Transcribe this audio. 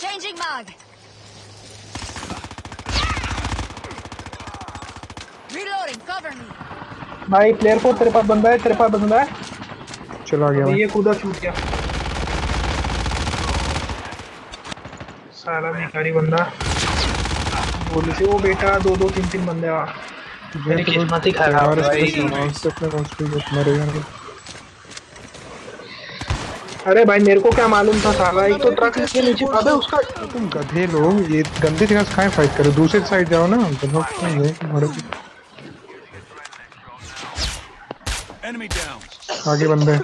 Changing mag. Reloading, cover me. भाई player को तेरे पास बंदा है तेरे पास बंदा है? चला गया ये कूदा छूट गया। सारा बेकारी बंदा। गोली से वो बेटा दो दो तीन तीन बंदे आ। मेरी किस्मत ही खराब है भाई। अपने कॉन्स्टेबल मरेगा अरे भाई मेरे को क्या मालूम था साला? एक तो ट्रक के नीचे अबे उसका तुम गधे लोग ये गंदे जगह से काहे फाइट करो? दूसरे साइड जाओ ना तो. आगे बंदे।